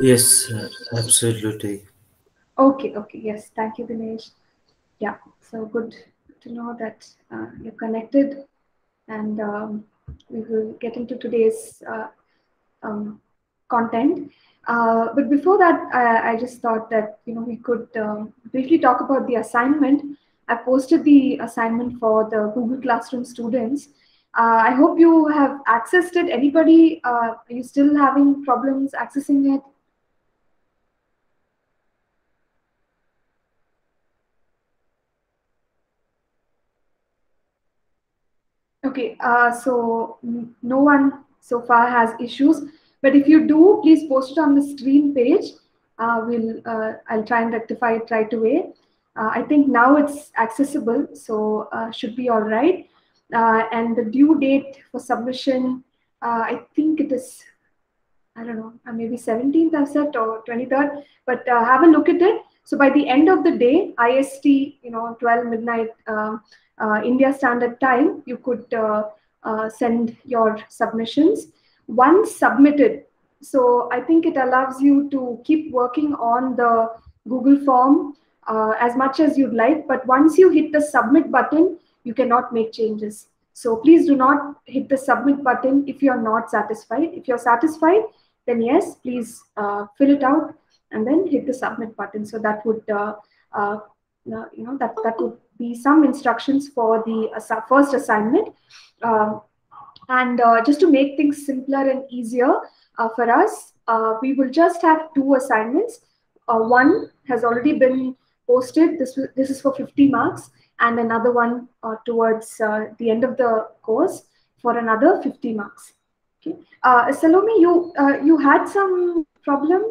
Yes, absolutely. Okay, okay, yes, thank you, Dinesh. Yeah, so good to know that uh, you're connected, and um, we will get into today's uh, um, content. Uh, but before that, I, I, just thought that you know we could um, briefly talk about the assignment. I posted the assignment for the Google Classroom students. Uh, I hope you have accessed it. Anybody, uh, are you still having problems accessing it? Okay, uh, so no one so far has issues, but if you do, please post it on the stream page. Uh, we'll uh, I'll try and rectify it right away. Uh, I think now it's accessible, so uh, should be all right. Uh, and the due date for submission, I think it is I don't know, maybe 17th I've set or 23rd, but have a look at it. So by the end of the day, IST, you know, 12 midnight uh, India Standard Time, you could uh, uh, send your submissions. Once submitted, so I think it allows you to keep working on the Google form uh, as much as you'd like. But once you hit the submit button, you cannot make changes. So please do not hit the submit button if you're not satisfied. If you're satisfied, then yes, please uh, fill it out and then hit the submit button. So that would, uh, you know, that, that would be some instructions for the uh, first assignment. Um, and uh, just to make things simpler and easier uh, for us, uh, we will just have two assignments. Uh, one has already been posted. This, this is for 50 marks and another one uh, towards the end of the course for another 50 marks. Okay. Salome, you, you had some problem.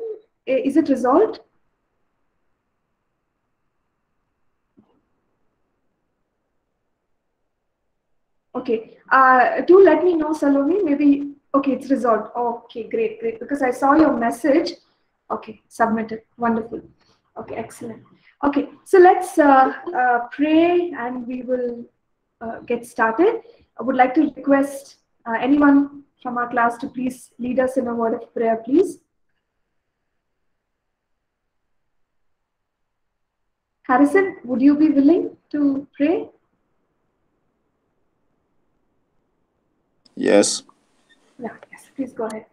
Is it resolved? Okay. Uh, do let me know, Salome. Maybe, okay, it's resolved. Okay, great, great. Because I saw your message. Okay, submitted. Wonderful. Okay, excellent. Okay, so let's uh, uh, pray and we will uh, get started. I would like to request uh, anyone from our class to please lead us in a word of prayer, please. Harrison, would you be willing to pray? Yes. Yeah, yes, please go ahead.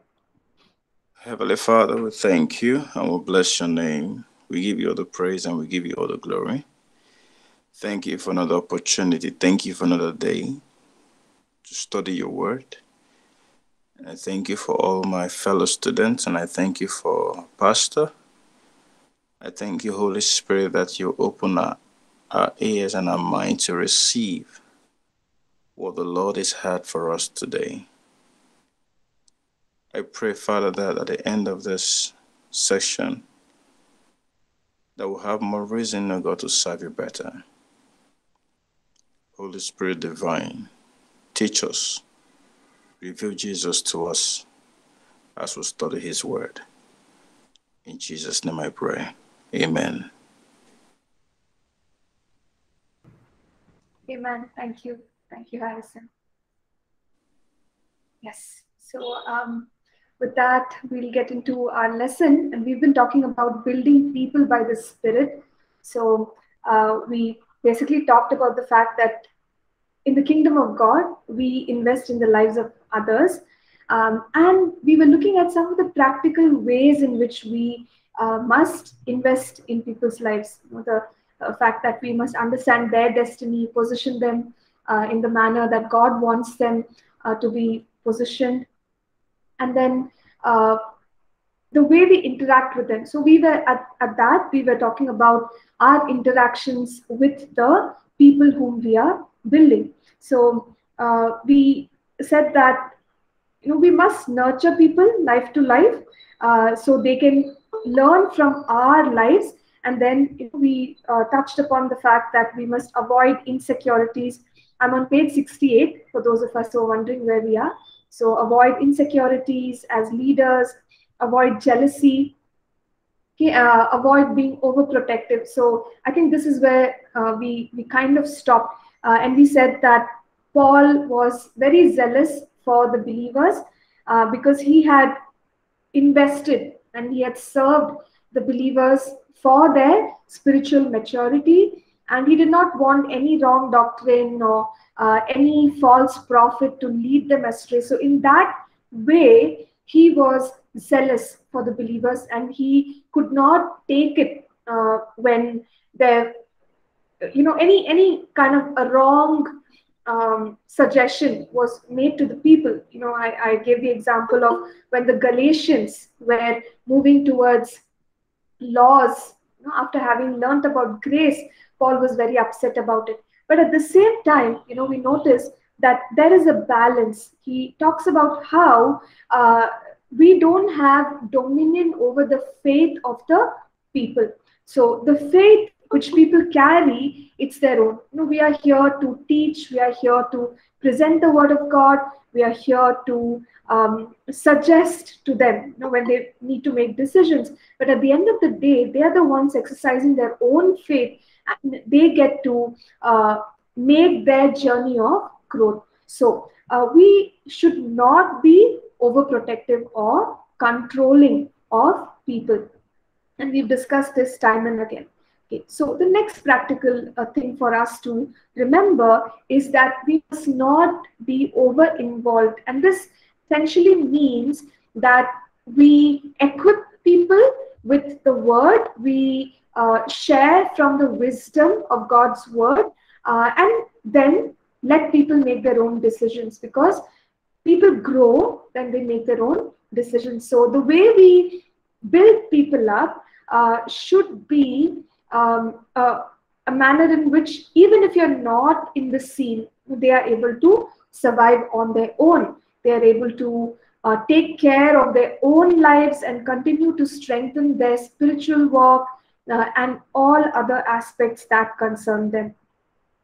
Heavenly Father, we thank you and we bless your name. We give you all the praise and we give you all the glory. Thank you for another opportunity. Thank you for another day to study your word. And I thank you for all my fellow students and I thank you for Pastor. I thank you, Holy Spirit, that you open our, our ears and our mind to receive what the Lord has had for us today. I pray, Father, that at the end of this session, that we'll have more reason, O God, to serve you better. Holy Spirit divine, teach us, reveal Jesus to us as we study his word. In Jesus' name I pray. Amen. Amen. Thank you. Thank you, Harrison. Yes, so um, with that, we'll get into our lesson. And we've been talking about building people by the Spirit. So uh, we basically talked about the fact that in the kingdom of God, we invest in the lives of others. Um, and we were looking at some of the practical ways in which we uh, must invest in people's lives. You know, the uh, fact that we must understand their destiny, position them uh, in the manner that God wants them uh, to be positioned. And then uh, the way we interact with them. So we were at, at that, we were talking about our interactions with the people whom we are building. So uh, we said that you know we must nurture people life to life uh, so they can learn from our lives and then you know, we uh, touched upon the fact that we must avoid insecurities I'm on page 68 for those of us who are wondering where we are. So avoid insecurities as leaders, avoid jealousy, okay, uh, avoid being overprotective. So I think this is where uh, we, we kind of stopped. Uh, and we said that Paul was very zealous for the believers uh, because he had invested and he had served the believers for their spiritual maturity and he did not want any wrong doctrine or uh, any false prophet to lead them astray. So in that way he was zealous for the believers and he could not take it uh, when there you know any any kind of a wrong um, suggestion was made to the people. You know I, I gave the example of when the galatians were moving towards laws you know, after having learnt about grace paul was very upset about it but at the same time you know we notice that there is a balance he talks about how uh, we don't have dominion over the faith of the people so the faith which people carry, it's their own. You know, we are here to teach, we are here to present the word of God, we are here to um, suggest to them you know, when they need to make decisions. But at the end of the day, they are the ones exercising their own faith they get to uh, make their journey of growth. So uh, we should not be overprotective or controlling of people. And we've discussed this time and again. Okay, so the next practical uh, thing for us to remember is that we must not be over involved. And this essentially means that we equip people with the word, we uh, share from the wisdom of God's word, uh, and then let people make their own decisions because people grow when they make their own decisions. So the way we build people up uh, should be um, uh, a manner in which even if you're not in the scene, they are able to survive on their own. They are able to uh, take care of their own lives and continue to strengthen their spiritual walk uh, and all other aspects that concern them.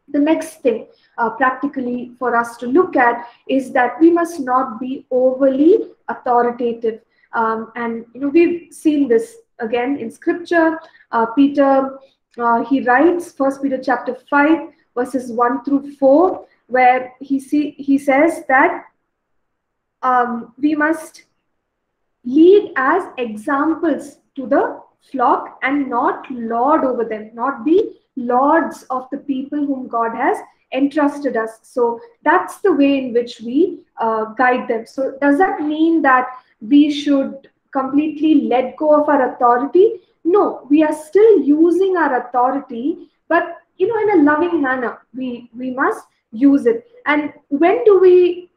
The next thing, uh, practically, for us to look at is that we must not be overly authoritative. Um, and you know we've seen this again in scripture uh, peter uh, he writes first peter chapter 5 verses 1 through 4 where he see he says that um, we must lead as examples to the flock and not lord over them not be lords of the people whom god has entrusted us so that's the way in which we uh, guide them so does that mean that we should completely let go of our authority. No, we are still using our authority, but you know, in a loving manner, we we must use it. And when do we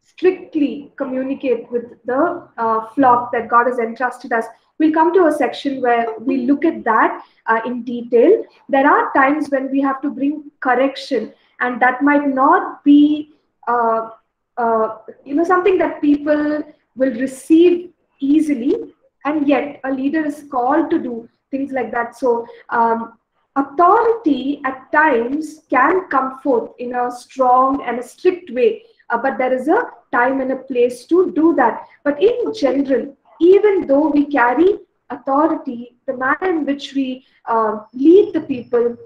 strictly communicate with the uh, flock that God has entrusted us? We'll come to a section where we look at that uh, in detail. There are times when we have to bring correction, and that might not be, uh, uh you know, something that people will receive easily and yet a leader is called to do things like that so um, authority at times can come forth in a strong and a strict way uh, but there is a time and a place to do that but in general even though we carry authority the manner in which we uh, lead the people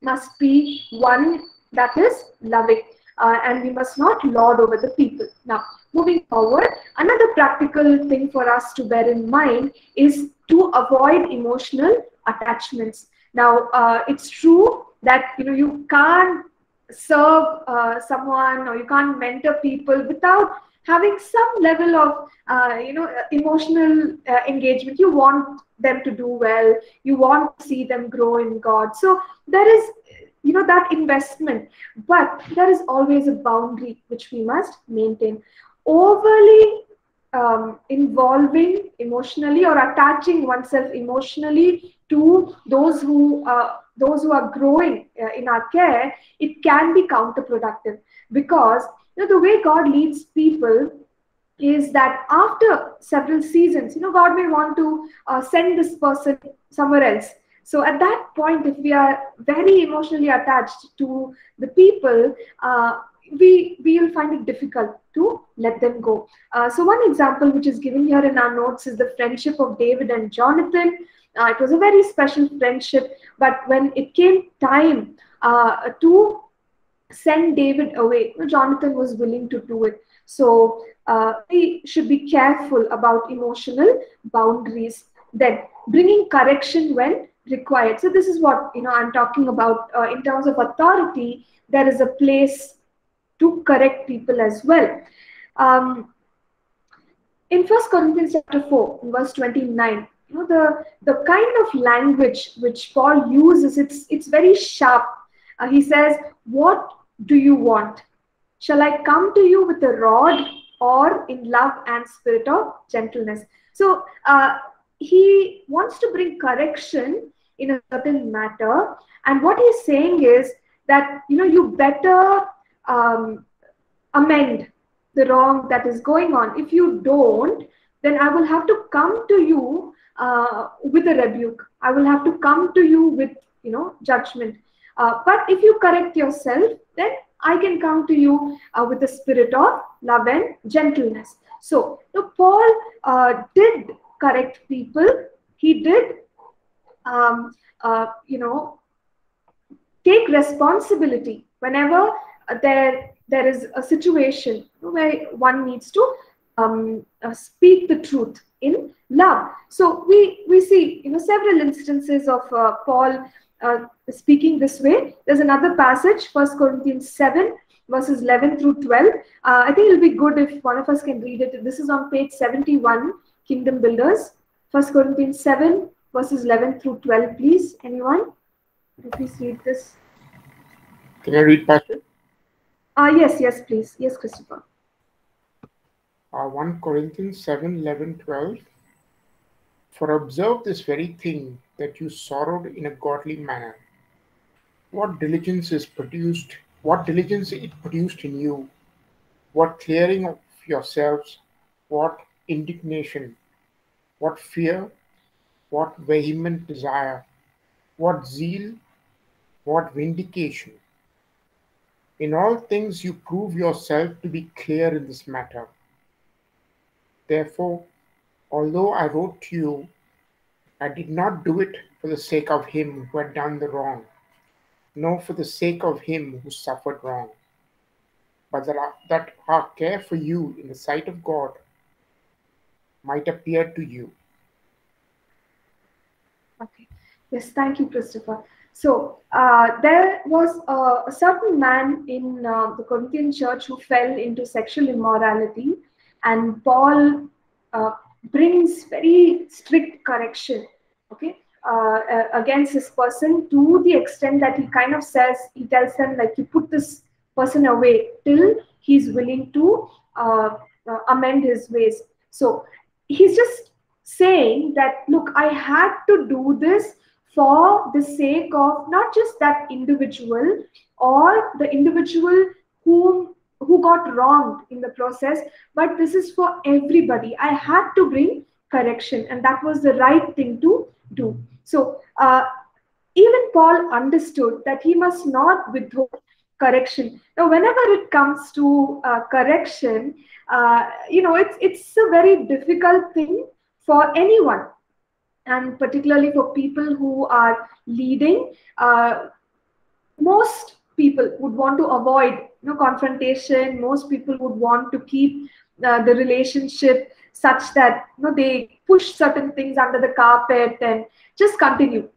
must be one that is loving uh, and we must not lord over the people now Moving forward, another practical thing for us to bear in mind is to avoid emotional attachments. Now, uh, it's true that you know you can't serve uh, someone or you can't mentor people without having some level of uh, you know emotional uh, engagement. You want them to do well. You want to see them grow in god. So there is you know that investment. But there is always a boundary which we must maintain. Overly um, involving emotionally or attaching oneself emotionally to those who uh, those who are growing uh, in our care, it can be counterproductive because you know the way God leads people is that after several seasons, you know, God may want to uh, send this person somewhere else. So at that point, if we are very emotionally attached to the people, uh, we we will find it difficult to let them go. Uh, so one example which is given here in our notes is the friendship of David and Jonathan. Uh, it was a very special friendship, but when it came time uh, to send David away, Jonathan was willing to do it. So uh, we should be careful about emotional boundaries. Then bringing correction when required. So this is what you know I'm talking about uh, in terms of authority. There is a place to correct people as well. Um, in First Corinthians chapter four, verse twenty-nine, you know the the kind of language which Paul uses, it's it's very sharp. Uh, he says, "What do you want? Shall I come to you with a rod, or in love and spirit of gentleness?" So uh, he wants to bring correction in a certain matter and what he's saying is that you know you better um, amend the wrong that is going on if you don't then i will have to come to you uh, with a rebuke. I will have to come to you with you know judgment. Uh, but if you correct yourself then i can come to you uh, with the spirit of love and gentleness. So so paul uh, did correct people. He did, um, uh, you know, take responsibility whenever there there is a situation where one needs to um, uh, speak the truth in love. So we we see you know several instances of uh, Paul uh, speaking this way. There's another passage, First Corinthians seven verses 11 through 12. Uh, I think it'll be good if one of us can read it. This is on page 71 kingdom builders. First Corinthians 7, verses 11 through 12, please. Anyone? Please read this. Can I read, Pastor? Ah, uh, yes, yes, please. Yes, Christopher. Uh, 1 Corinthians 7, 11, 12. For observe this very thing that you sorrowed in a godly manner. What diligence is produced, what diligence it produced in you, what clearing of yourselves, what indignation, what fear, what vehement desire, what zeal, what vindication. In all things you prove yourself to be clear in this matter. Therefore, although I wrote to you, I did not do it for the sake of him who had done the wrong, nor for the sake of him who suffered wrong, but that our, care for you in the sight of God might appear to you. Okay. Yes, thank you, Christopher. So uh, there was a, a, certain man in uh, the Corinthian church who fell into sexual immorality, and Paul uh, brings very strict correction. Okay. Uh, against this person to the extent that he kind of says he tells them like you put this person away till he's willing to uh, uh, amend his ways so he's just saying that look i had to do this for the sake of not just that individual or the individual whom who got wronged in the process but this is for everybody i had to bring correction and that was the right thing to do so uh, even paul understood that he must not withhold correction now whenever it comes to uh, correction uh, you know, it's it's a very difficult thing for anyone, and particularly for people who are leading. Uh, most people would want to avoid you know confrontation. Most people would want to keep uh, the relationship such that you know they push certain things under the carpet and just continue.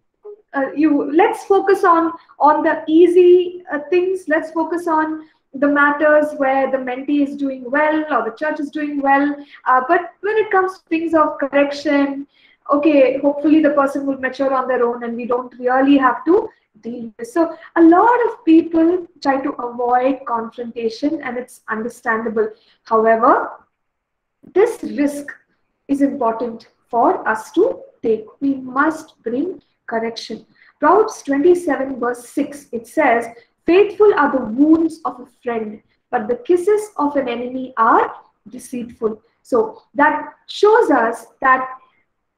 Uh, you let's focus on on the easy uh, things. Let's focus on the matters where the mentee is doing well or the church is doing well. Uh, but when it comes to things of correction, okay, hopefully the person will mature on their own and we don't really have to deal with. So a lot of people try to avoid confrontation and it's understandable. However, this risk is important for us to take. We must bring correction. Proverbs 27 verse 6, it says, Faithful are the wounds of a friend, but the kisses of an enemy are deceitful. So that shows us that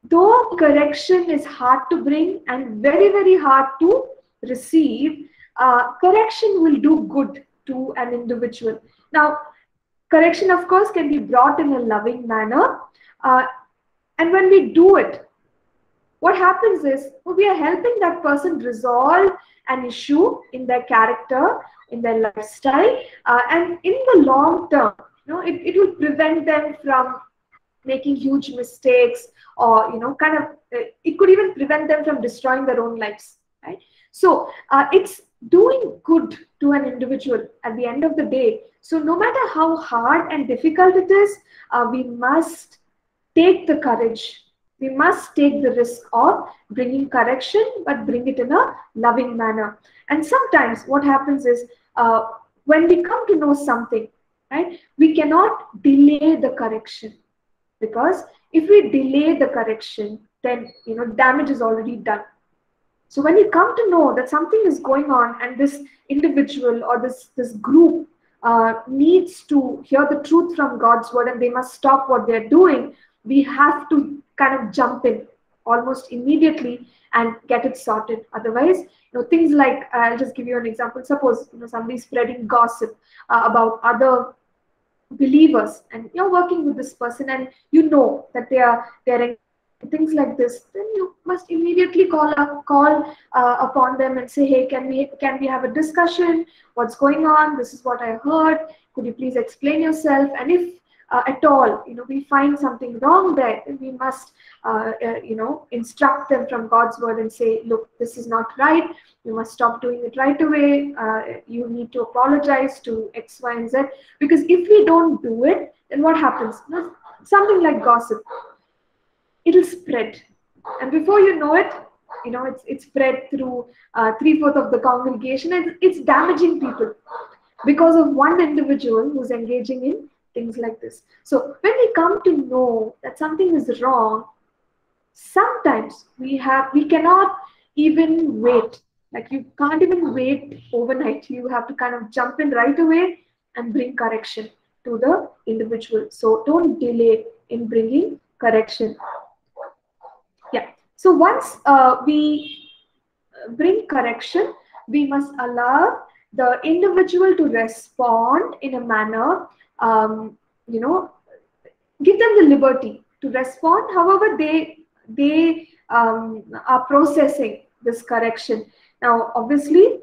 though correction is hard to bring and very, very hard to receive, uh, correction will do good to an individual. Now, correction, of course, can be brought in a loving manner. Uh, and when we do it, what happens is we are helping that person resolve an issue in their character, in their lifestyle, uh, and in the long term, you know it, it will prevent them from making huge mistakes or you know kind of uh, it could even prevent them from destroying their own lives right? So uh, it's doing good to an individual at the end of the day. So no matter how hard and difficult it is uh, we must take the courage. We must take the risk of bringing correction but bring it in a loving manner. And sometimes what happens is uh, when we come to know something right we cannot delay the correction because if we delay the correction then you know damage is already done. So when you come to know that something is going on and this individual or this this group uh, needs to hear the truth from god's word and they must stop what they're doing we have to kind of jump in almost immediately and get it sorted. Otherwise you know things like i'll just give you an example. Suppose you know somebody's spreading gossip uh, about other believers and you're working with this person and you know that they are they're things like this then you must immediately call up call uh, upon them and say hey can we can we have a discussion? What's going on? This is what i heard. Could you please explain yourself? And if uh, at all. You know we find something wrong there we must uh, uh, you know instruct them from god's word and say look this is not right. You must stop doing it right away. Uh, you need to apologize to x y and z. Because if we don't do it then what happens? Something like gossip it'll spread. And before you know it you know it's it's spread through uh, three-fourths of the congregation and it's damaging people. Because of one individual who's engaging in things like this. So when we come to know that something is wrong, sometimes we have we cannot even wait. Like you can't even wait overnight. You have to kind of jump in right away and bring correction to the individual. So don't delay in bringing correction. Yeah. So once uh, we bring correction, we must allow the individual to respond in a manner um, you know, give them the liberty to respond however they they um, are processing this correction. Now, obviously,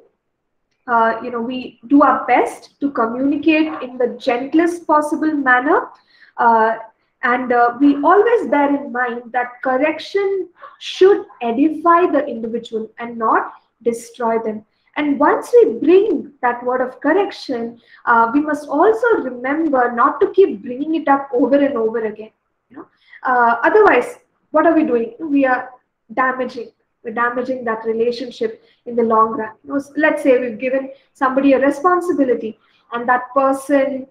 uh, you know, we do our best to communicate in the gentlest possible manner. Uh, and uh, we always bear in mind that correction should edify the individual and not destroy them. And once we bring that word of correction, uh, we must also remember not to keep bringing it up over and over again. You know? Uh, otherwise, what are we doing? We are damaging. We're damaging that relationship in the long run. You know, let's say we've given somebody a responsibility, and that person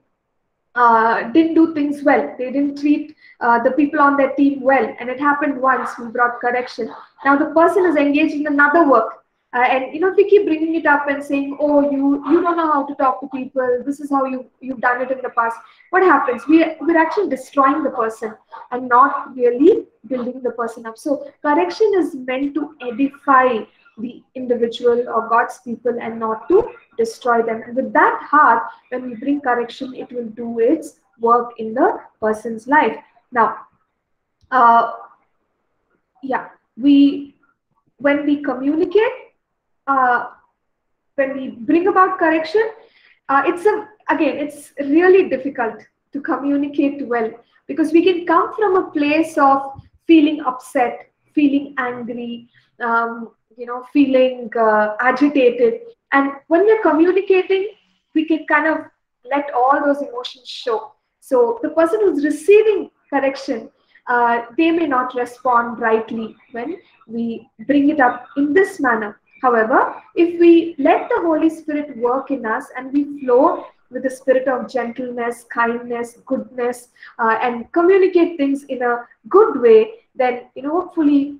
uh, didn't do things well. They didn't treat uh, the people on their team well, and it happened once. We brought correction. Now the person is engaged in another work uh, and you know, we keep bringing it up and saying, "Oh, you you don't know how to talk to people. This is how you you've done it in the past." What happens? We we're actually destroying the person and not really building the person up. So correction is meant to edify the individual or God's people and not to destroy them. And with that heart, when we bring correction, it will do its work in the person's life. Now, uh, yeah, we when we communicate uh, when we bring about correction, uh, it's a again it's really difficult to communicate well because we can come from a place of feeling upset, feeling angry, um, you know, feeling uh, agitated, and when we're communicating, we can kind of let all those emotions show. So the person who's receiving correction, uh, they may not respond rightly when we bring it up in this manner. However, if we let the Holy Spirit work in us and we flow with the spirit of gentleness, kindness, goodness, uh, and communicate things in a good way, then you know hopefully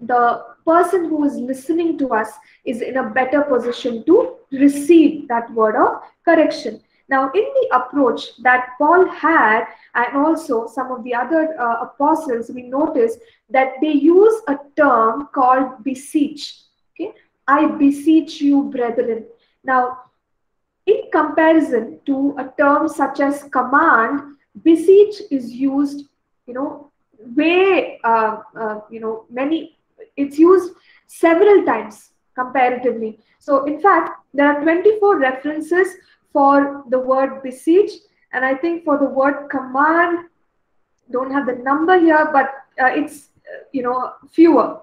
the person who is listening to us is in a better position to receive that word of correction. Now, in the approach that Paul had, and also some of the other uh, apostles, we notice that they use a term called beseech. I beseech you, brethren. Now, in comparison to a term such as command, beseech is used, you know, way, uh, uh, you know, many, it's used several times comparatively. So, in fact, there are 24 references for the word beseech And I think for the word command, don't have the number here, but uh, it's, uh, you know, fewer,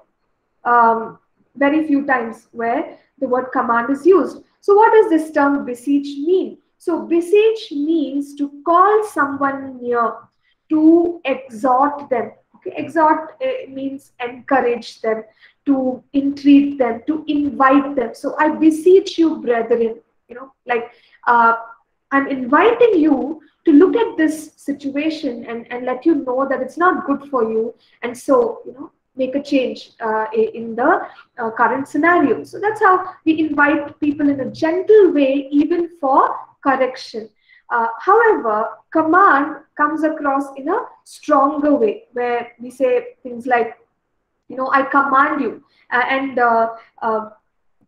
um, very few times where the word command is used. So what does this term beseech mean? So beseech means to call someone near, to exhort them. Okay, exhort uh, means encourage them, to entreat them, to invite them. So I beseech you, brethren, you know, like uh, I'm inviting you to look at this situation and, and let you know that it's not good for you. And so, you know, make a change uh, in the uh, current scenario. So that's how we invite people in a gentle way, even for correction. Uh, however, command comes across in a stronger way, where we say things like, you know, I command you. and uh, uh,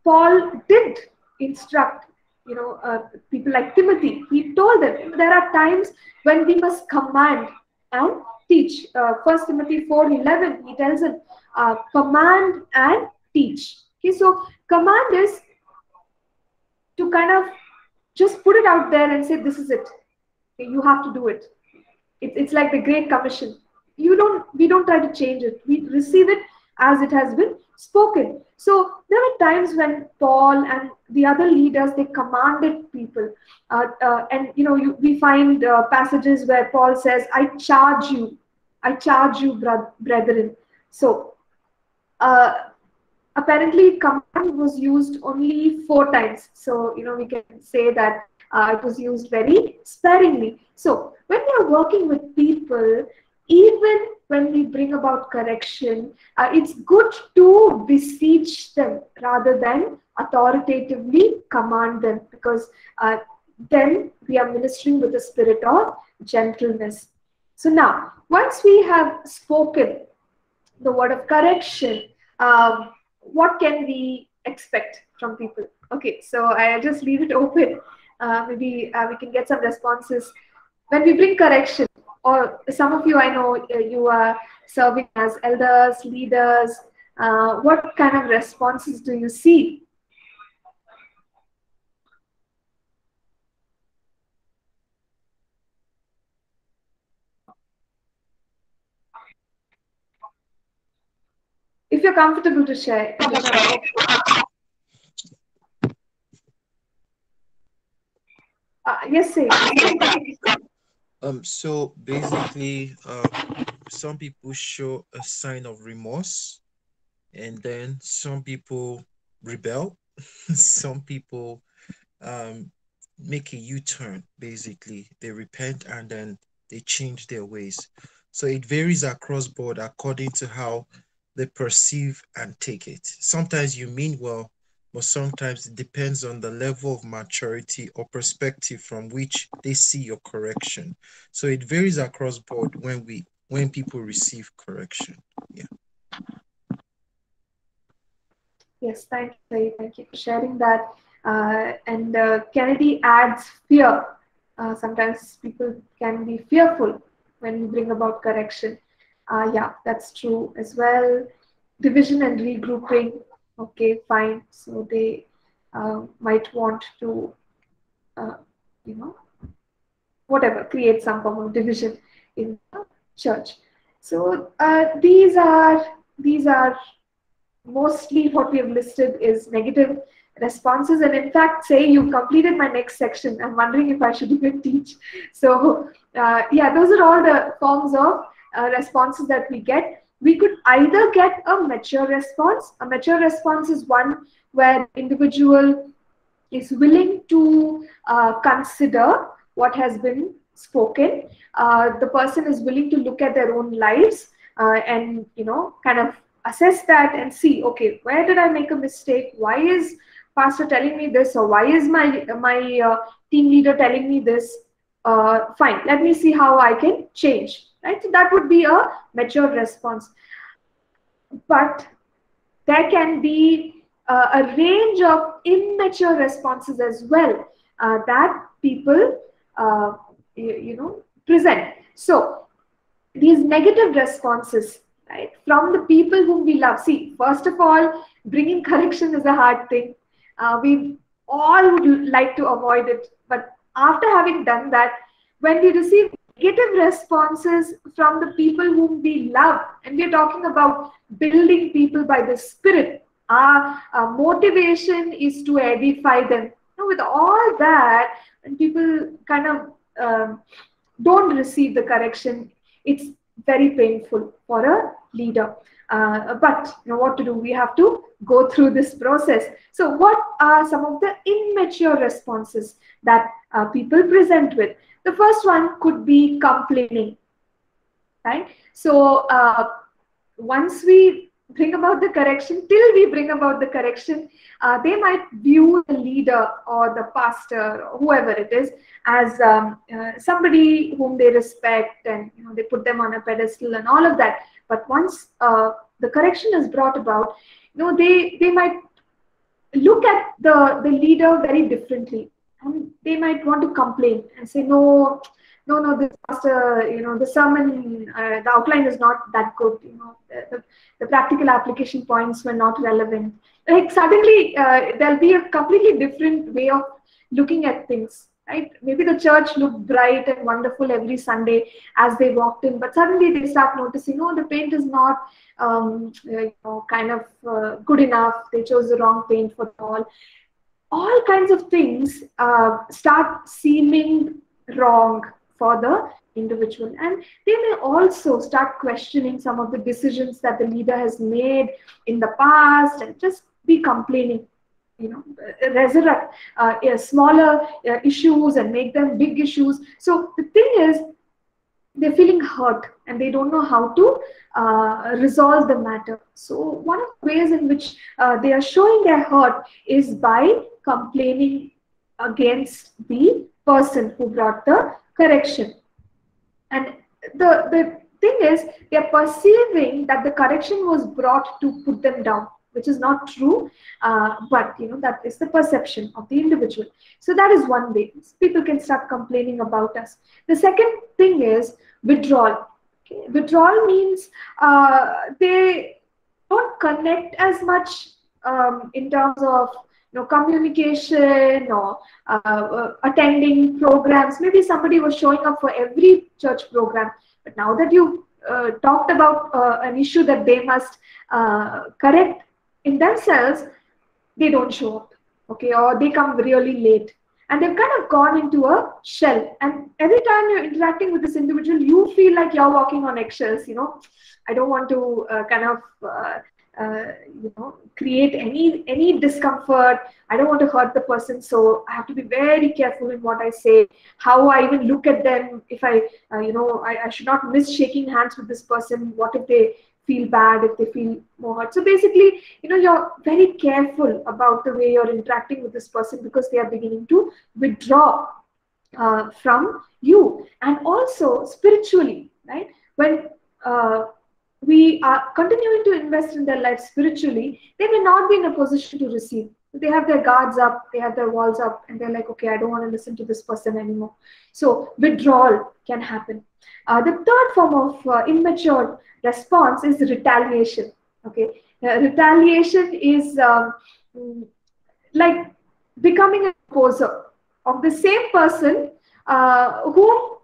Paul did instruct, you know, uh, people like Timothy. He told them there are times when we must command and teach. Uh, first Timothy 4:11, he tells them, uh, command and teach. Okay, so command is to kind of just put it out there and say this is it you have to do it. it it's like the great commission you don't we don't try to change it we receive it as it has been spoken. So there were times when paul and the other leaders they commanded people. Uh, uh, and you know you, we find uh, passages where paul says i charge you i charge you brethren. So uh, apparently command was used only four times. So you know we can say that uh, it was used very sparingly. So when we are working with people even when we bring about correction uh, it's good to beseech them rather than authoritatively command them because uh, then we are ministering with the spirit of gentleness so now once we have spoken the word of correction um, what can we expect from people? Okay, so I'll just leave it open. Uh, maybe uh, we can get some responses. When we bring correction, or some of you I know uh, you are serving as elders, leaders, uh, what kind of responses do you see? if you're comfortable to share. Uh, yes, sir. Um, so basically, uh, some people show a sign of remorse, and then some people rebel. some people um, make a U-turn. Basically, they repent and then they change their ways. So it varies across board according to how they perceive and take it. Sometimes you mean well, but sometimes it depends on the level of maturity or perspective from which they see your correction. So it varies across board when we when people receive correction. Yeah. Yes, thank you. Thank you for sharing that. Uh, and uh, Kennedy adds fear. Uh, sometimes people can be fearful when you bring about correction. Uh, yeah, that's true as well. Division and regrouping. Okay, fine. So they uh, might want to, uh, you know, whatever, create some form of division in the church. So uh, these are these are mostly what we have listed is negative responses and in fact say you completed my next section i'm wondering if i should even teach so uh, yeah those are all the forms of uh, responses that we get, we could either get a mature response. A mature response is one where individual is willing to uh, consider what has been spoken. Uh, the person is willing to look at their own lives uh, and you know kind of assess that and see okay where did I make a mistake? Why is pastor telling me this or why is my my uh, team leader telling me this? Uh, fine, let me see how I can change right? So that would be a mature response. But there can be uh, a range of immature responses as well uh, that people, uh, you, you, know, present. So these negative responses, right, from the people whom we love. See, first of all, bringing correction is a hard thing. Uh, we all would like to avoid it, but after having done that, when we receive negative responses from the people whom we love, and we're talking about building people by the Spirit, our, our motivation is to edify them. Now, with all that, when people kind of um, don't receive the correction, it's very painful for a leader. Uh, but you know what to do? We have to go through this process. So, what are some of the immature responses that uh, people present with? The first one could be complaining, right? So, uh, once we bring about the correction, till we bring about the correction, uh, they might view the leader or the pastor or whoever it is as um, uh, somebody whom they respect and you know they put them on a pedestal and all of that. But once uh, the correction is brought about, you know they they might look at the the leader very differently and they might want to complain and say no no, no, this pastor, you know, the sermon, uh, the outline is not that good. You know, the, the, practical application points were not relevant. Like suddenly, uh, there'll be a completely different way of looking at things, right? Maybe the church looked bright and wonderful every Sunday as they walked in, but suddenly they start noticing, oh, the paint is not, um, you know, kind of uh, good enough. They chose the wrong paint for the wall. All kinds of things uh, start seeming wrong for the individual. And they may also start questioning some of the decisions that the leader has made in the past and just be complaining you know resurrect uh, smaller uh, issues and make them big issues. So the thing is they're feeling hurt and they don't know how to uh, resolve the matter. So one of the ways in which uh, they are showing their hurt is by complaining against the person who brought the correction. And the, the thing is, they're perceiving that the correction was brought to put them down, which is not true. Uh, but, you know, that is the perception of the individual. So that is one way. People can start complaining about us. The second thing is withdrawal. Okay? Withdrawal means uh, they don't connect as much um, in terms of you know, communication or uh, attending programs. Maybe somebody was showing up for every church program, but now that you uh, talked about uh, an issue that they must uh, correct in themselves, they don't show up, okay, or they come really late. And they've kind of gone into a shell. And every time you're interacting with this individual, you feel like you're walking on eggshells. You know, I don't want to uh, kind of uh, you know create any any discomfort i don't want to hurt the person so i have to be very careful in what i say how i even look at them if i uh, you know I, I, should not miss shaking hands with this person what if they feel bad if they feel more hurt so basically you know you're very careful about the way you're interacting with this person because they are beginning to withdraw uh, from you and also spiritually right when uh, we are continuing to invest in their life spiritually, they may not be in a position to receive. They have their guards up, they have their walls up, and they're like, okay, I don't want to listen to this person anymore. So withdrawal can happen. Uh, the third form of uh, immature response is retaliation. Okay, uh, retaliation is um, like becoming an opposer of the same person uh, whom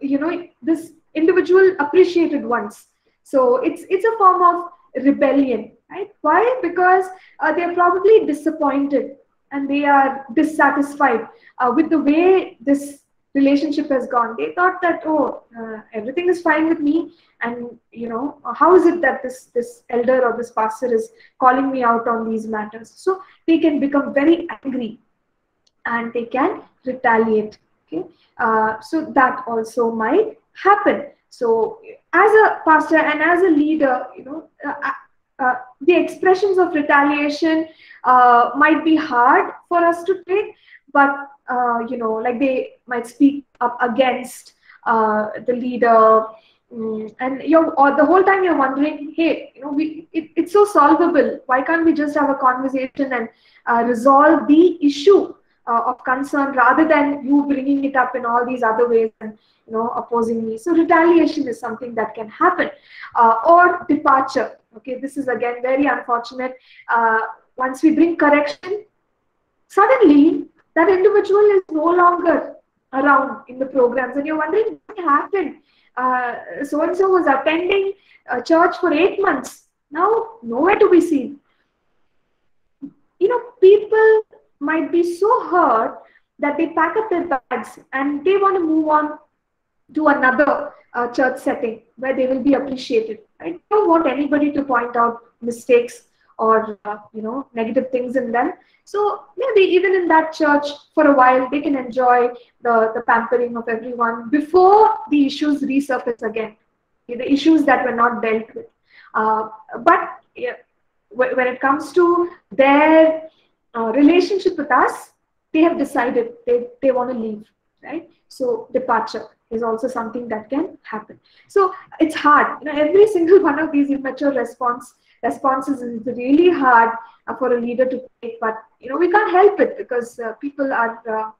you know this individual appreciated once so it's it's a form of rebellion, right? Why? Because uh, they're probably disappointed and they are dissatisfied uh, with the way this relationship has gone. They thought that oh, uh, everything is fine with me, and you know how is it that this this elder or this pastor is calling me out on these matters? So they can become very angry, and they can retaliate. Okay, uh, so that also might happen. So as a pastor and as a leader, you know, uh, uh, uh, the expressions of retaliation uh, might be hard for us to take, but uh, you know, like they might speak up against uh, the leader, mm, and you're or the whole time you're wondering, hey, you know, we it, it's so solvable. Why can't we just have a conversation and resolve the issue of concern rather than you bringing it up in all these other ways and you know opposing me? So retaliation is something that can happen. Uh, or departure. Okay this is again very unfortunate. Uh, once we bring correction suddenly that individual is no longer around in the programs, and you're wondering what happened. So and so was attending a church for eight months. Now, nowhere to be seen. You know, people might be so hurt that they pack up their bags and they want to move on to another uh, church setting where they will be appreciated. I don't want anybody to point out mistakes or uh, you know negative things in them. So maybe even in that church for a while they can enjoy the, the pampering of everyone before the issues resurface again, the issues that were not dealt with. Uh, but yeah, when it comes to their uh, relationship with us, they have decided they, they want to leave, right? So departure is also something that can happen. So it's hard. You know, every single one of these immature response responses is really hard uh, for a leader to take. But you know, we can't help it because uh, people are. Uh,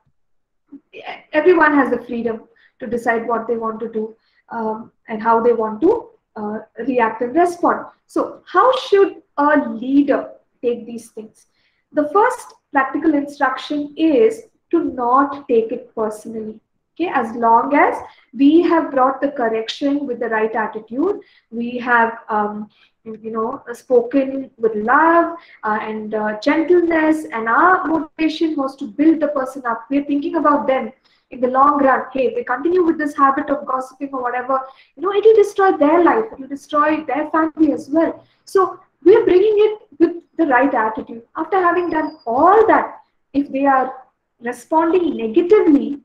everyone has the freedom to decide what they want to do um, and how they want to uh, react and respond. So, how should a leader take these things? The first practical instruction is to not take it personally okay as long as we have brought the correction with the right attitude we have um, you know spoken with love uh, and uh, gentleness and our motivation was to build the person up. We're thinking about them in the long run. Hey they continue with this habit of gossiping or whatever. You know it will destroy their life. It will destroy their family as well. So we're bringing it with the right attitude. After having done all that if they are responding negatively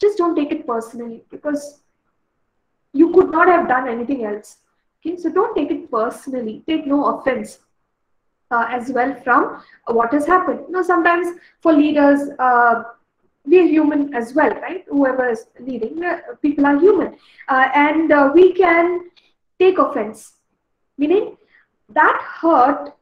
just don't take it personally because you could not have done anything else. Okay, so don't take it personally. Take no offense uh, as well from what has happened. You sometimes for leaders, uh, we are human as well, right? Whoever is leading, uh, people are human, uh, and uh, we can take offense. Meaning that hurt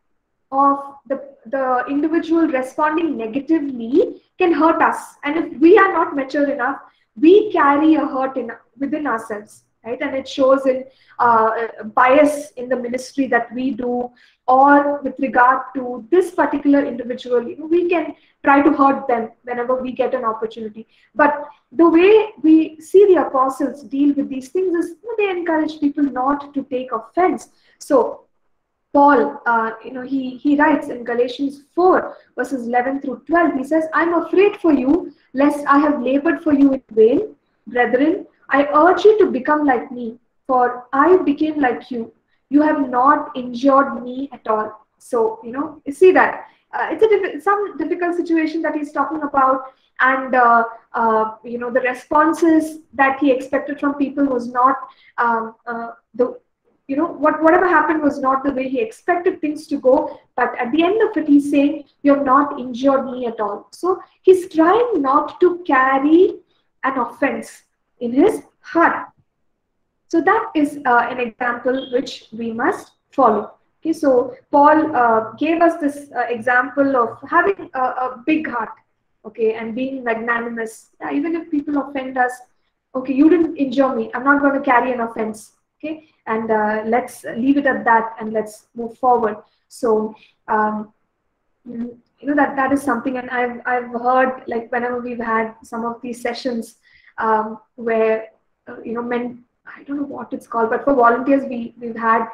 of the the individual responding negatively can hurt us. And if we are not mature enough, we carry a hurt in, within ourselves, right? And it shows in uh, bias in the ministry that we do, or with regard to this particular individual. You know, we can try to hurt them whenever we get an opportunity. But the way we see the apostles deal with these things is you know, they encourage people not to take offense. So Paul, uh, you know, he, he writes in Galatians 4, verses 11 through 12, he says, I'm afraid for you, lest I have labored for you in vain. Brethren, I urge you to become like me, for I became like you. You have not injured me at all. So, you know, you see that. Uh, it's a diff- some difficult situation that he's talking about and uh, uh, you know the responses that he expected from people was not um, uh, the you know what whatever happened was not the way he expected things to go but at the end of it he's saying you have not injured me at all so he's trying not to carry an offense in his heart. So that is uh, an example which we must follow. Okay so paul uh, gave us this uh, example of having a, a, big heart okay and being magnanimous. Yeah, even if people offend us okay you didn't injure me i'm not going to carry an offense okay? And uh, let's leave it at that and let's move forward. So um, you know that that is something and i've i've heard like whenever we've had some of these sessions um, where uh, you know men i don't know what it's called but for volunteers we we've had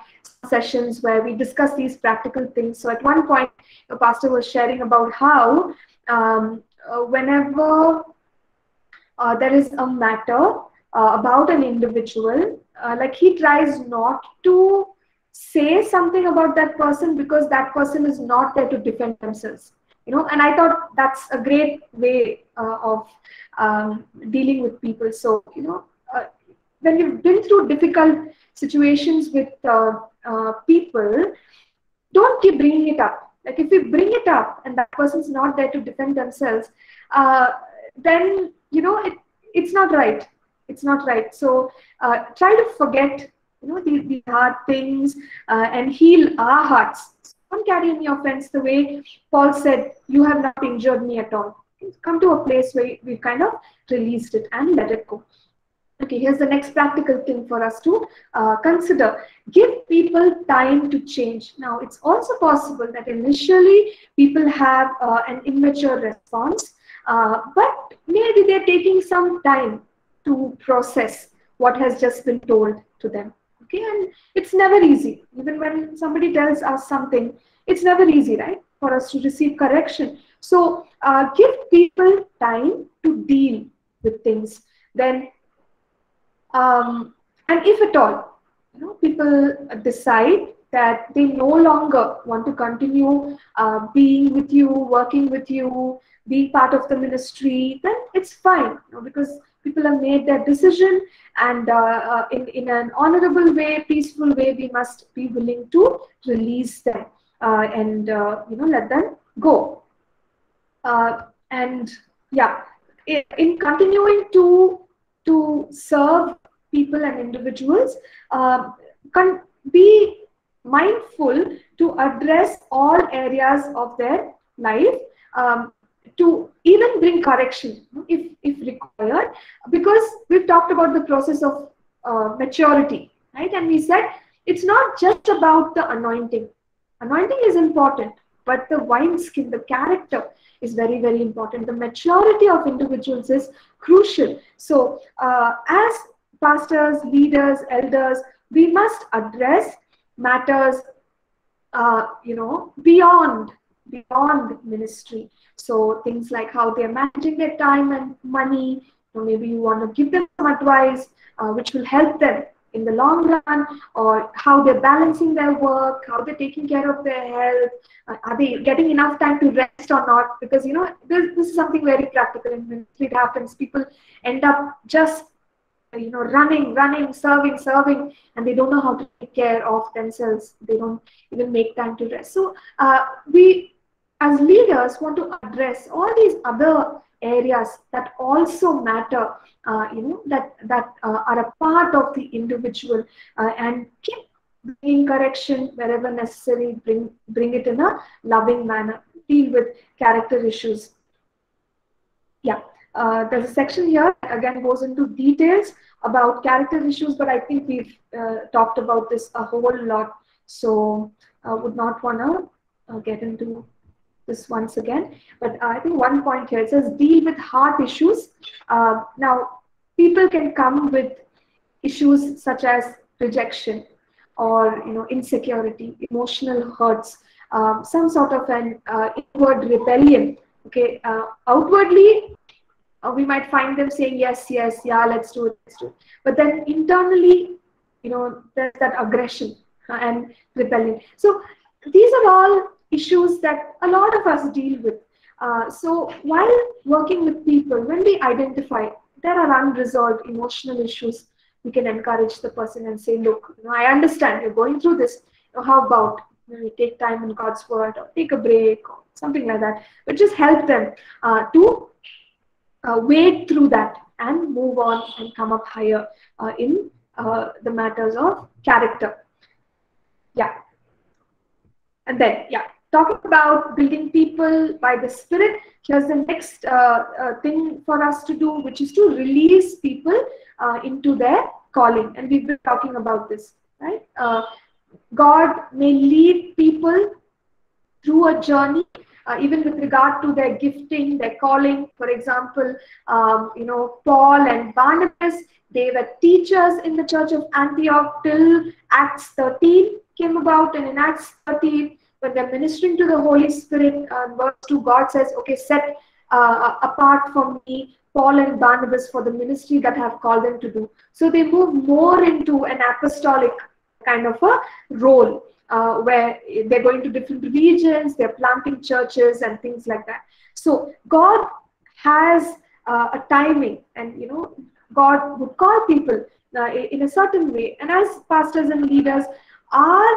sessions where we discuss these practical things. So at one point the pastor was sharing about how um, uh, whenever uh, there is a matter uh, about an individual uh, like he tries not to say something about that person because that person is not there to defend themselves you know and i thought that's a great way uh, of um, dealing with people. So you know uh, when you've been through difficult situations with uh, uh, people don't keep bringing it up. Like if you bring it up and that person's not there to defend themselves uh, then you know it, it's not right. It's not right. So uh, try to forget you know these, hard things and heal our hearts don't carry any offense the way paul said you have not injured me at all. Come to a place where we've kind of released it and let it go. Okay here's the next practical thing for us to uh, consider. Give people time to change. Now it's also possible that initially people have uh, an immature response uh, but maybe they're taking some time to process what has just been told to them. Okay, and it's never easy. Even when somebody tells us something, it's never easy, right, for us to receive correction. So uh, give people time to deal with things. Then, um, and if at all, you know, people decide that they no longer want to continue uh, being with you, working with you, being part of the ministry, then it's fine you know, because people have made their decision and uh, uh, in, in an honorable way, peaceful way, we must be willing to release them uh, and uh, you know let them go. Uh, and yeah, in, in, continuing to to serve people and individuals, can be mindful to address all areas of their life um, to even bring correction if, if required because we've talked about the process of uh, maturity right? And we said it's not just about the anointing. Anointing is important but the wine skin the character is very very important. The maturity of individuals is crucial. So uh, as pastors leaders elders we must address matters uh, you know beyond beyond ministry so things like how they're managing their time and money maybe you want to give them some advice uh, which will help them in the long run or how they're balancing their work how they're taking care of their health. Uh, are they getting enough time to rest or not? Because you know this, this is something very practical. And when it happens people end up just you know running running serving serving and they don't know how to take care of themselves. They don't even make time to rest. So uh, we as leaders want to address all these other areas that also matter uh, you know that that uh, are a part of the individual uh, and keep bringing correction wherever necessary bring bring it in a loving manner deal with character issues yeah uh, there's a section here again goes into details about character issues, but I think we've uh, talked about this a whole lot. So I would not want to uh, get into this once again. But I think one point here it says deal with heart issues. Uh, now, people can come with issues such as rejection or you know insecurity, emotional hurts, um, some sort of an uh, inward rebellion. Okay, uh, outwardly uh, we might find them saying yes yes yeah let's do it let's do it but then internally you know there's that aggression uh, and rebellion so these are all issues that a lot of us deal with uh, so while working with people when we identify there are unresolved emotional issues we can encourage the person and say look you know, i understand you're going through this how about you, know, take time in god's word or take a break or something like that but just help them uh, to uh, wade through that and move on and come up higher uh, in uh, the matters of character. Yeah. And then, yeah, talking about building people by the Spirit, here's the next uh, uh, thing for us to do, which is to release people uh, into their calling. And we've been talking about this, right? God may lead people through a journey uh, even with regard to their gifting, their calling. For example, um, you know, Paul and Barnabas, they were teachers in the church of Antioch till Acts 13 came about. And in Acts 13, when they're ministering to the Holy Spirit, uh, verse 2, God says, okay, set uh, apart from me Paul and Barnabas for the ministry that I have called them to do. So they move more into an apostolic kind of a role uh, where they're going to different regions, they're planting churches and things like that. So God has uh, a timing, and you know, God would call people uh, in a certain way. And as pastors and leaders, our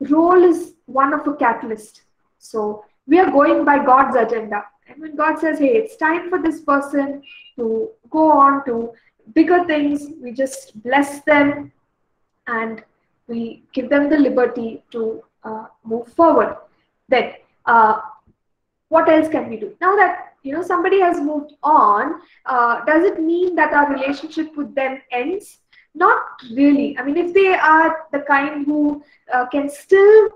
role is one of a catalyst. So we are going by God's agenda. And when God says, hey, it's time for this person to go on to bigger things, we just bless them and we give them the liberty to uh, move forward. Then, uh, what else can we do? Now that you know somebody has moved on, uh, does it mean that our relationship with them ends? Not really. I mean, if they are the kind who uh, can still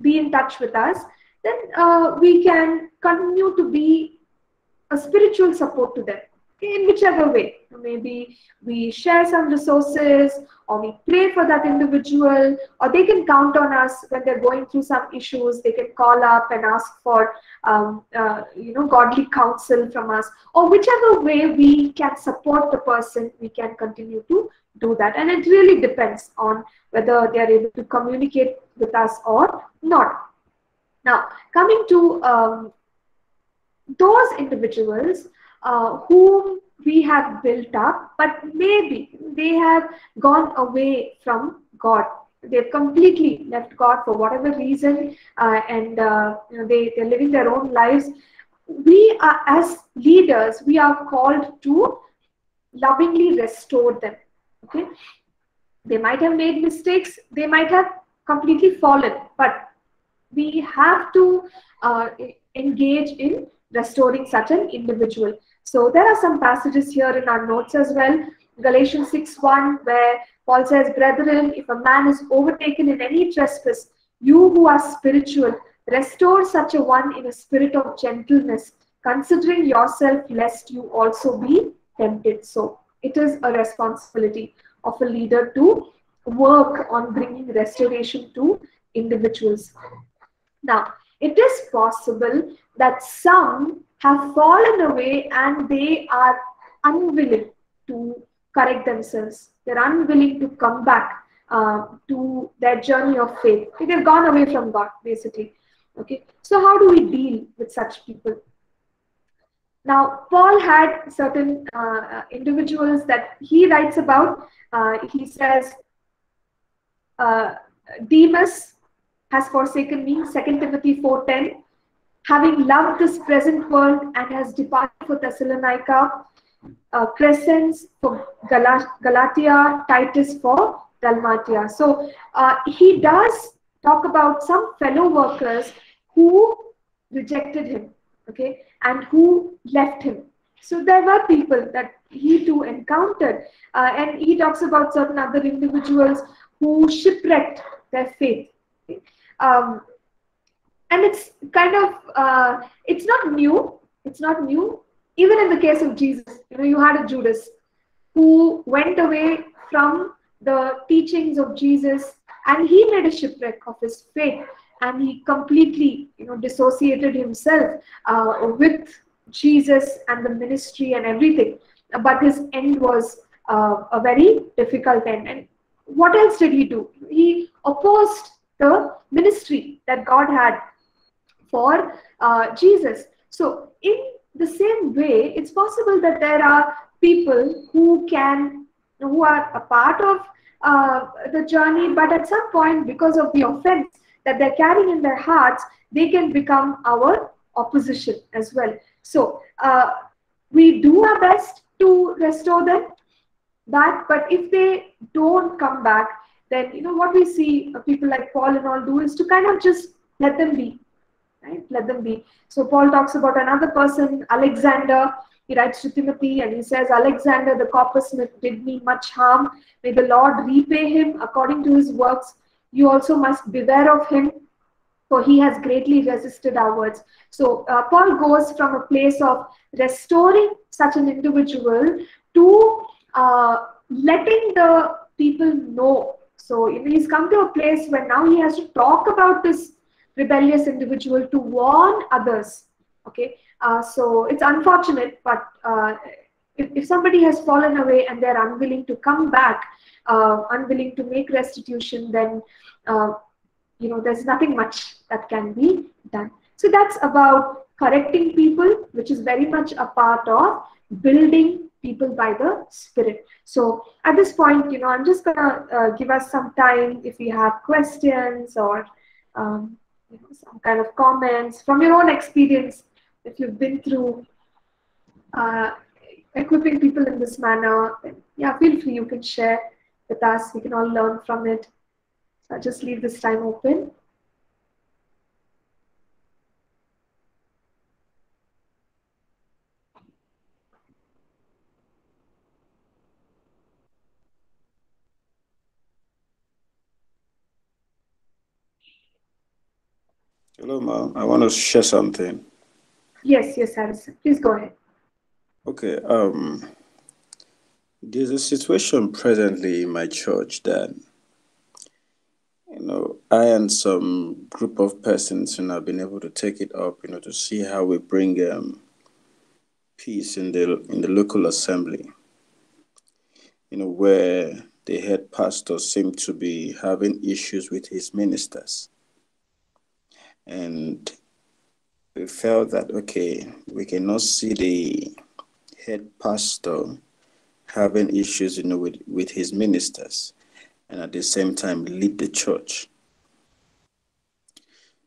be in touch with us, then uh, we can continue to be a spiritual support to them in whichever way. Maybe we share some resources or we pray for that individual or they can count on us when they're going through some issues. They can call up and ask for, um, uh, you know, godly counsel from us or whichever way we can support the person, we can continue to do that. And it really depends on whether they're able to communicate with us or not. Now, coming to um, those individuals uh, whom we have built up, but maybe they have gone away from God. They've completely left God for whatever reason, uh, and uh, you know, they, they're living their own lives. We are, as leaders, we are called to lovingly restore them. Okay, they might have made mistakes, they might have completely fallen, but we have to uh, engage in restoring such an individual. So there are some passages here in our notes as well. Galatians 6 1, where Paul says, Brethren, if a man is overtaken in any trespass, you who are spiritual, restore such a one in a spirit of gentleness, considering yourself lest you also be tempted. So it is a responsibility of a leader to work on bringing restoration to individuals. Now, it is possible that some have fallen away and they are unwilling to correct themselves. They're unwilling to come back uh, to their journey of faith. They've gone away from God, basically. Okay, so how do we deal with such people? Now, Paul had certain uh, individuals that he writes about. Uh, he says, uh, Demas has forsaken me, 2 Timothy 4.10 having loved this present world and has departed for Thessalonica, uh, Crescens for Galatia, Titus for Dalmatia. So uh, he does talk about some fellow workers who rejected him, okay, and who left him. So there were people that he too encountered, uh, and he talks about certain other individuals who shipwrecked their faith. Um, and it's kind of uh, it's not new it's not new even in the case of jesus you know you had a judas who went away from the teachings of jesus and he made a shipwreck of his faith and he completely you know dissociated himself uh, with jesus and the ministry and everything. But his end was uh, a very difficult end. And what else did he do? He opposed the ministry that god had for uh, Jesus. So, in the same way, it's possible that there are people who can, who are a part of uh, the journey, but at some point, because of the offense that they're carrying in their hearts, they can become our opposition as well. So, uh, we do our best to restore them back, but if they don't come back, then you know what we see people like Paul and all do is to kind of just let them be right? Let them be. So Paul talks about another person, Alexander. He writes to Timothy and he says, Alexander the coppersmith did me much harm. May the Lord repay him according to his works. You also must beware of him, for he has greatly resisted our words. So uh, Paul goes from a place of restoring such an individual to uh, letting the people know. So he's come to a place where now he has to talk about this rebellious individual to warn others. Okay, uh, so it's unfortunate, but uh, if, if somebody has fallen away and they're unwilling to come back, uh, unwilling to make restitution, then uh, you know there's nothing much that can be done. So that's about correcting people, which is very much a part of building people by the Spirit. So at this point, you know, I'm just gonna uh, give us some time if you have questions or um, you know, some kind of comments from your own experience if you've been through uh, equipping people in this manner then yeah feel free you can share with us we can all learn from it so i'll just leave this time open Hello, ma'am. I want to share something. Yes, yes, Harrison. Please go ahead. Okay. Um, there's a situation presently in my church that you know I and some group of persons you know have been able to take it up you know to see how we bring um, peace in the in the local assembly. You know where the head pastor seemed to be having issues with his ministers, and we felt that okay we cannot see the head pastor having issues you know with, with his ministers and at the same time lead the church.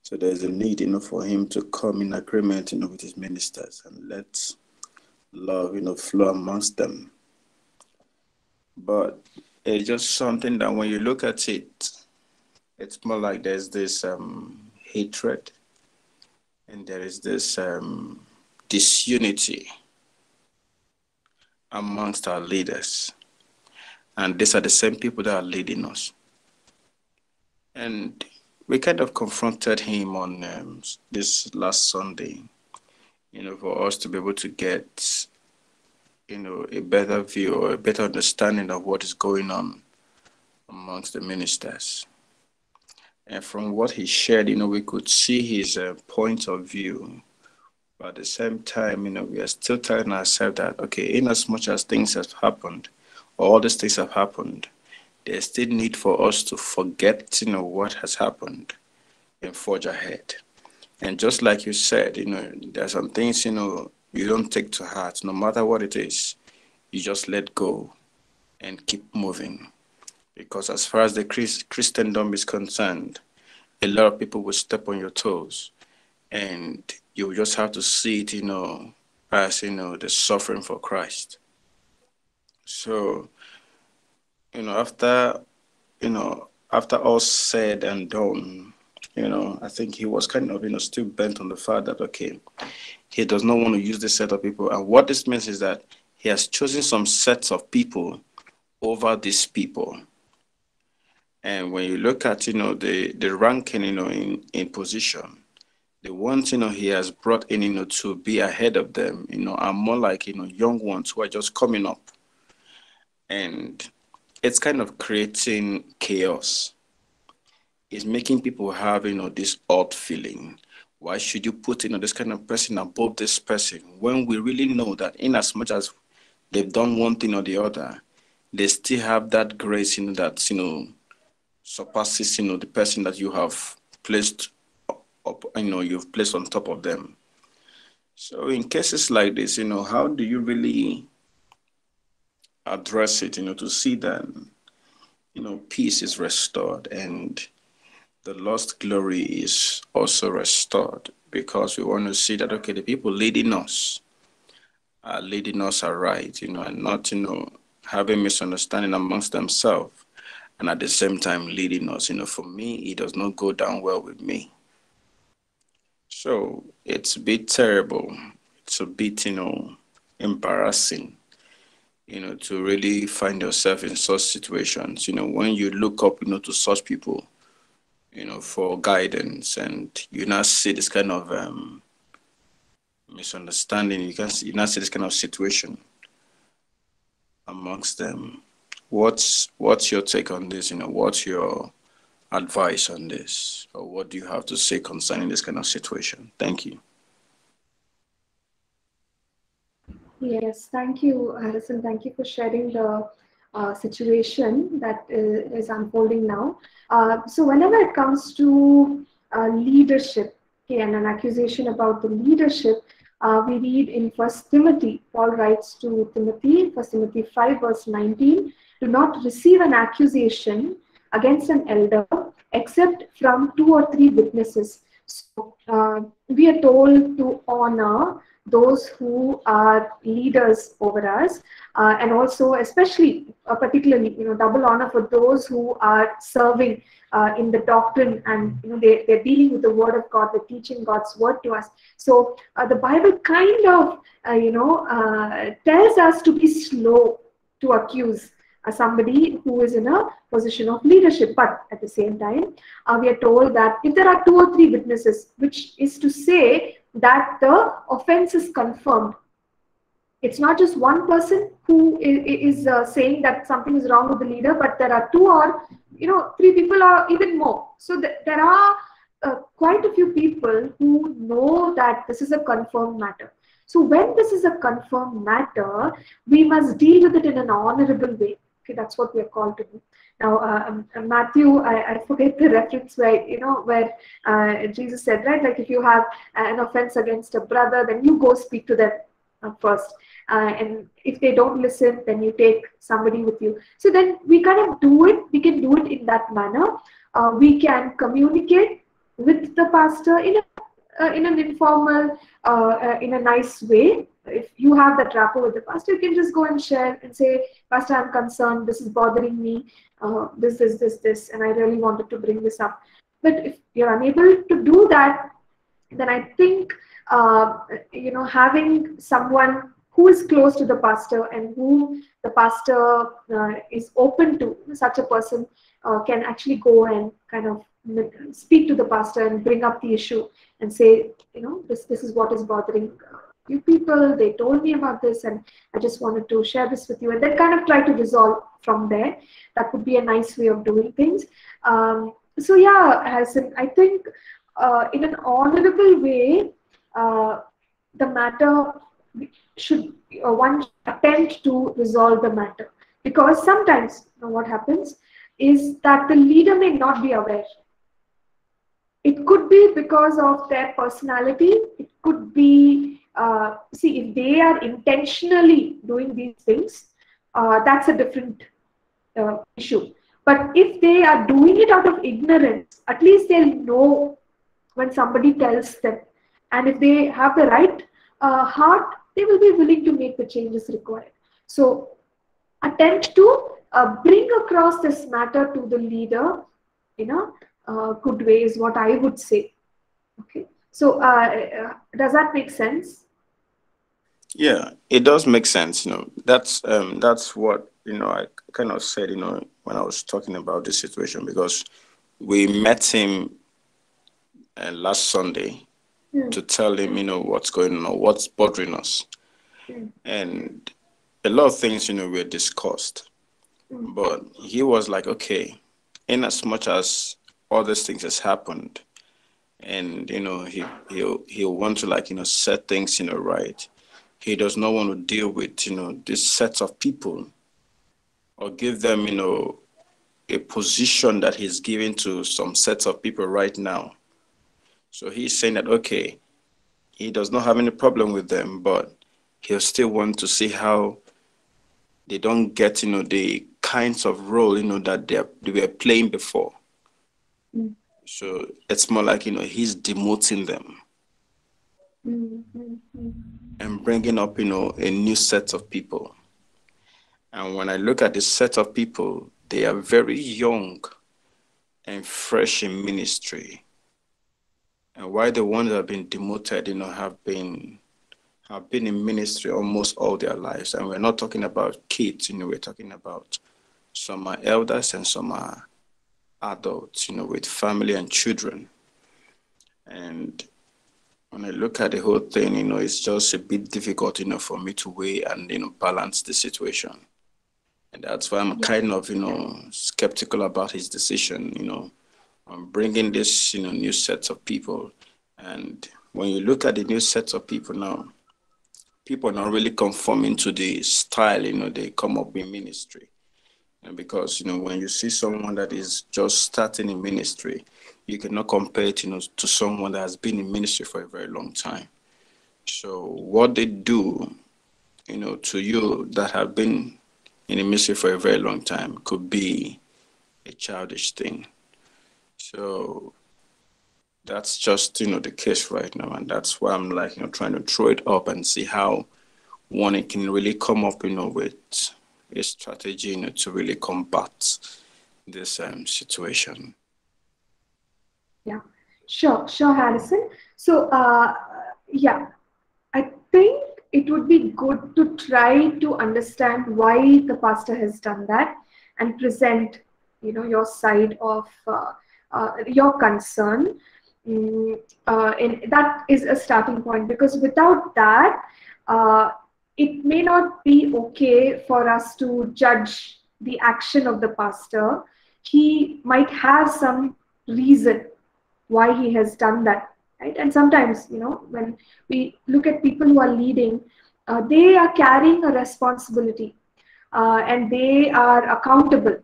So there's a need you know for him to come in agreement you know with his ministers and let love you know flow amongst them. But it's just something that when you look at it it's more like there's this um, hatred and there is this um, disunity amongst our leaders. And these are the same people that are leading us. And we kind of confronted him on um, this last Sunday, you know, for us to be able to get, you know, a better view or a better understanding of what is going on amongst the ministers. And from what he shared, you know, we could see his uh, point of view but at the same time, you know, we are still telling ourselves that, okay, in as much as things have happened, all these things have happened, there's still need for us to forget, you know, what has happened and forge ahead. And just like you said, you know, there are some things, you know, you don't take to heart, no matter what it is, you just let go and keep moving. Because as far as the Christ, Christendom is concerned, a lot of people will step on your toes. And you just have to see it, you know, as you know, the suffering for Christ. So, you know, after you know, after all said and done, you know, I think he was kind of, you know, still bent on the fact that okay, he does not want to use this set of people. And what this means is that he has chosen some sets of people over these people. And when you look at, you know, the the ranking, you know, in, in position, the ones you know he has brought in you know to be ahead of them you know are more like you know young ones who are just coming up. And it's kind of creating chaos. It's making people have you know this odd feeling. Why should you put you know this kind of person above this person when we really know that in as much as they've done one thing or the other they still have that grace you know that you know surpasses you know the person that you have placed up, you know, you've placed on top of them. So in cases like this, you know, how do you really address it, you know, to see that, you know, peace is restored and the lost glory is also restored because we want to see that, okay, the people leading us are leading us aright, you know, and not, you know, having misunderstanding amongst themselves and at the same time leading us. You know, for me, it does not go down well with me. So it's a bit terrible. It's a bit, you know, embarrassing, you know, to really find yourself in such situations. You know, when you look up, you know, to such people, you know, for guidance, and you now see this kind of um, misunderstanding. You can see, you now see this kind of situation amongst them. What's what's your take on this? You know, what's your advice on this, or what do you have to say concerning this kind of situation? Thank you. Yes, thank you, Harrison. Thank you for sharing the uh, situation that uh, is unfolding now. Uh, so, whenever it comes to uh, leadership okay, and an accusation about the leadership, uh, we read in First Timothy. Paul writes to Timothy, First Timothy five verse nineteen, "Do not receive an accusation against an elder except from two or three witnesses. So uh, we are told to honor those who are leaders over us uh, and also especially uh, particularly you know double honor for those who are serving uh, in the doctrine and you know they, they're dealing with the word of god they're teaching god's word to us so uh, the bible kind of uh, you know uh, tells us to be slow to accuse uh, somebody who is in a position of leadership. But at the same time, uh, we are told that if there are two or three witnesses, which is to say that the offense is confirmed. It's not just one person who is, is uh, saying that something is wrong with the leader, but there are two or you know three people or even more. So th- there are uh, quite a few people who know that this is a confirmed matter. So when this is a confirmed matter, we must deal with it in an honorable way. Okay, that's what we are called to do. Now, uh, um, uh, Matthew, I, I, forget the reference where, you know, where uh, Jesus said, right, like if you have an offense against a brother, then you go speak to them uh, first. Uh, and if they don't listen, then you take somebody with you. So then we kind of do it, we can do it in that manner. Uh, we can communicate with the pastor in a, in an informal, in a nice way. If you have that rapport with the pastor, you can just go and share and say, Pastor, I'm concerned, this is bothering me, uh, this, this, this, this, and I really wanted to bring this up. But if you're unable to do that, then I think, uh, you know, having someone who is close to the pastor and whom the pastor uh, is open to, such a person uh, can actually go and kind of speak to the pastor and bring up the issue and say, you know, this, this is what is bothering you people, they told me about this, and I just wanted to share this with you. And then kind of try to resolve from there. That would be a nice way of doing things. Um, so, yeah, Harrison, I think uh, in an honorable way, uh, the matter should uh, one attempt to resolve the matter. Because sometimes you know, what happens is that the leader may not be aware it could be because of their personality. It could be uh, see if they are intentionally doing these things uh, that's a different uh, issue. But if they are doing it out of ignorance at least they'll know when somebody tells them. And if they have the right uh, heart they will be willing to make the changes required. So attempt to uh, bring across this matter to the leader in a uh, good way is what i would say okay so uh, does that make sense? Yeah, it does make sense. You know, that's um, that's what you know. I kind of said, you know, when I was talking about this situation because we met him uh, last Sunday mm. to tell him, you know, what's going on, what's bothering us, mm. and a lot of things, you know, were discussed. Mm. But he was like, okay, in as much as all these things has happened, and you know he he'll he'll want to like you know set things you know right. He does not want to deal with you know this set of people or give them you know a position that he's giving to some sets of people right now. So he's saying that okay he does not have any problem with them but he'll still want to see how they don't get you know the kinds of role you know that they they were playing before mm. So it's more like, you know, he's demoting them mm-hmm. and bringing up, you know, a new set of people. And when I look at this set of people, they are very young and fresh in ministry. And why the ones that have been demoted, you know, have been have been in ministry almost all their lives. And we're not talking about kids, you know, we're talking about some are elders and some are adults, you know, with family and children. And when I look at the whole thing, you know, it's just a bit difficult, you know, for me to weigh and, you know, balance the situation. And that's why I'm kind of, you know, skeptical about his decision, you know, on bringing this, you know, new sets of people. And when you look at the new sets of people now, people are not really conforming to the style, you know, they come up in ministry. And because you know when you see someone that is just starting in ministry, you cannot compare it, you know, to someone that has been in ministry for a very long time. So what they do, you know, to you that have been in the ministry for a very long time could be a childish thing. So that's just you know the case right now, and that's why I'm like you know trying to throw it up and see how one can really come up, you know, with a strategy you know, to really combat this um, situation? Yeah, sure, sure, Harrison. So, uh, yeah, I think it would be good to try to understand why the pastor has done that and present, you know, your side of uh, uh, your concern. mm, uh, and that is a starting point because without that, uh, it may not be okay for us to judge the action of the pastor. He might have some reason why he has done that, right? And sometimes, you know, when we look at people who are leading, uh, they are carrying a responsibility uh, and they are accountable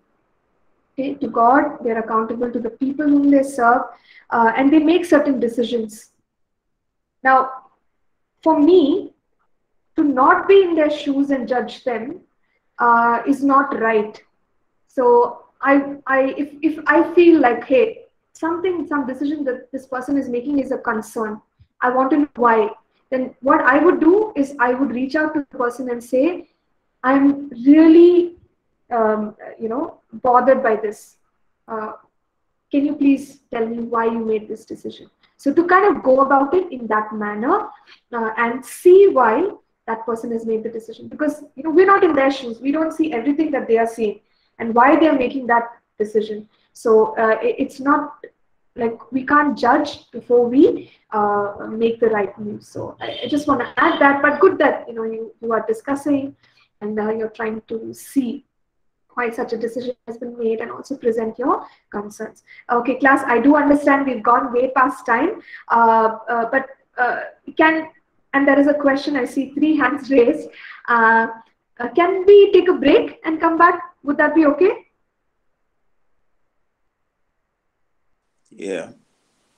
okay, to God, they're accountable to the people whom they serve, uh, and they make certain decisions. Now, for me, to not be in their shoes and judge them uh, is not right. So I, I, if, if I feel like, hey, something, some decision that this person is making is a concern, I want to know why. Then what I would do is I would reach out to the person and say, I'm really, um, you know, bothered by this. Uh, can you please tell me why you made this decision? So to kind of go about it in that manner uh, and see why that person has made the decision. Because you know we're not in their shoes. We don't see everything that they are seeing and why they are making that decision. So uh, it, it's not like we can't judge before we uh, make the right move. So I, I just want to add that. But good that you know you, you are discussing and you're trying to see why such a decision has been made and also present your concerns. Okay, class, I do understand we've gone way past time, uh, uh, but uh, can, and there is a question, I see three hands raised. Uh, uh, can we take a break and come back? Would that be okay? Yeah.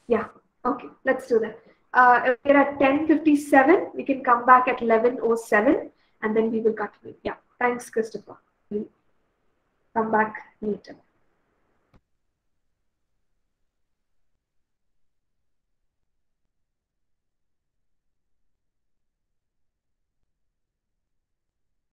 Yeah, okay, let's do that. Uh, we're at 10.57, we can come back at 11.07 and then we will continue. Yeah, thanks, Christopher come back later.